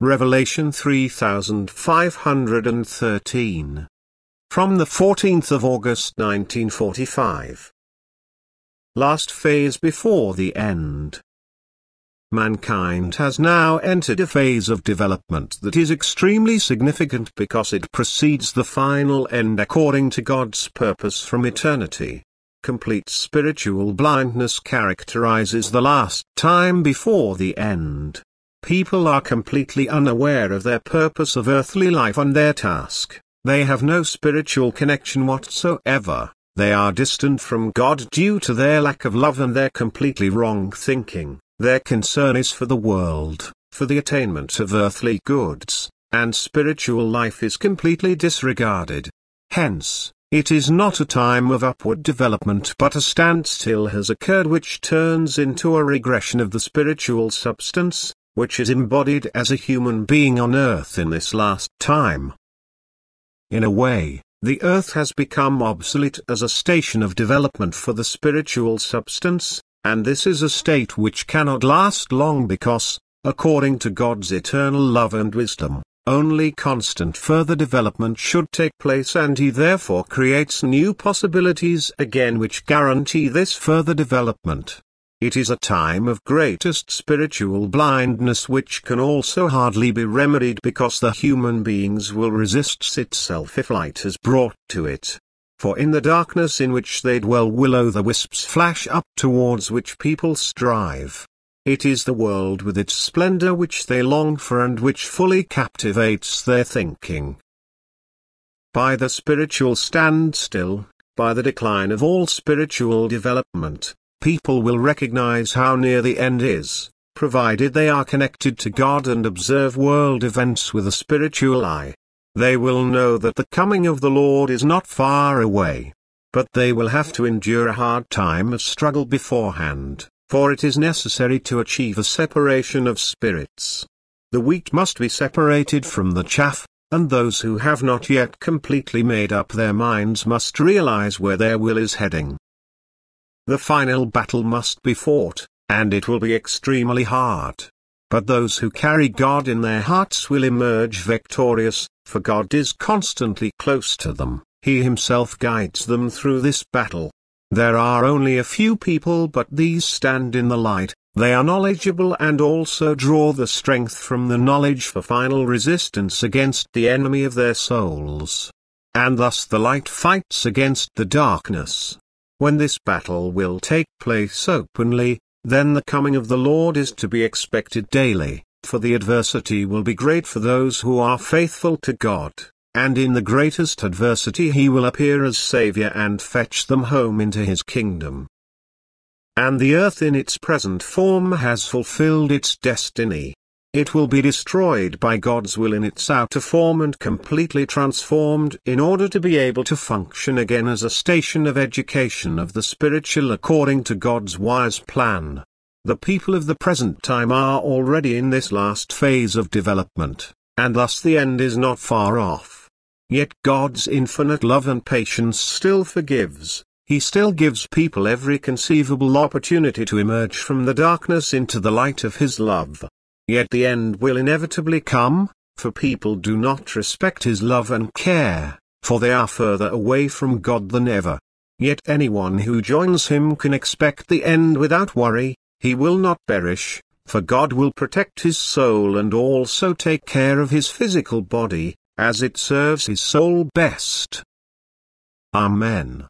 Revelation 3513. From the 14th of August 1945. Last phase before the end. Mankind has now entered a phase of development that is extremely significant because it precedes the final end according to God's purpose from eternity. Complete spiritual blindness characterizes the last time before the end. People are completely unaware of their purpose of earthly life and their task. They have no spiritual connection whatsoever. They are distant from God due to their lack of love and their completely wrong thinking. Their concern is for the world, for the attainment of earthly goods, and spiritual life is completely disregarded. Hence, it is not a time of upward development but a standstill has occurred which turns into a regression of the spiritual substance, which is embodied as a human being on earth in this last time. In a way, the earth has become obsolete as a station of development for the spiritual substance, and this is a state which cannot last long because, according to God's eternal love and wisdom, only constant further development should take place and he therefore creates new possibilities again which guarantee this further development. It is a time of greatest spiritual blindness which can also hardly be remedied because the human beings will resist itself if light is brought to it. For in the darkness in which they dwell will-o'-the-wisps flash up towards which people strive. It is the world with its splendor which they long for and which fully captivates their thinking. By the spiritual standstill, by the decline of all spiritual development, people will recognize how near the end is, provided they are connected to God and observe world events with a spiritual eye. They will know that the coming of the Lord is not far away. But they will have to endure a hard time of struggle beforehand, for it is necessary to achieve a separation of spirits. The wheat must be separated from the chaff, and those who have not yet completely made up their minds must realize where their will is heading. The final battle must be fought, and it will be extremely hard. But those who carry God in their hearts will emerge victorious, for God is constantly close to them, He Himself guides them through this battle. There are only a few people but these stand in the light, they are knowledgeable and also draw the strength from the knowledge for final resistance against the enemy of their souls. And thus the light fights against the darkness. When this battle will take place openly, then the coming of the Lord is to be expected daily, for the adversity will be great for those who are faithful to God, and in the greatest adversity he will appear as Saviour and fetch them home into his kingdom. And the earth in its present form has fulfilled its destiny. It will be destroyed by God's will in its outer form and completely transformed in order to be able to function again as a station of education of the spiritual according to God's wise plan. The people of the present time are already in this last phase of development, and thus the end is not far off. Yet God's infinite love and patience still forgives, He still gives people every conceivable opportunity to emerge from the darkness into the light of His love. Yet the end will inevitably come, for people do not respect his love and care, for they are further away from God than ever. Yet anyone who joins him can expect the end without worry, he will not perish, for God will protect his soul and also take care of his physical body, as it serves his soul best. Amen.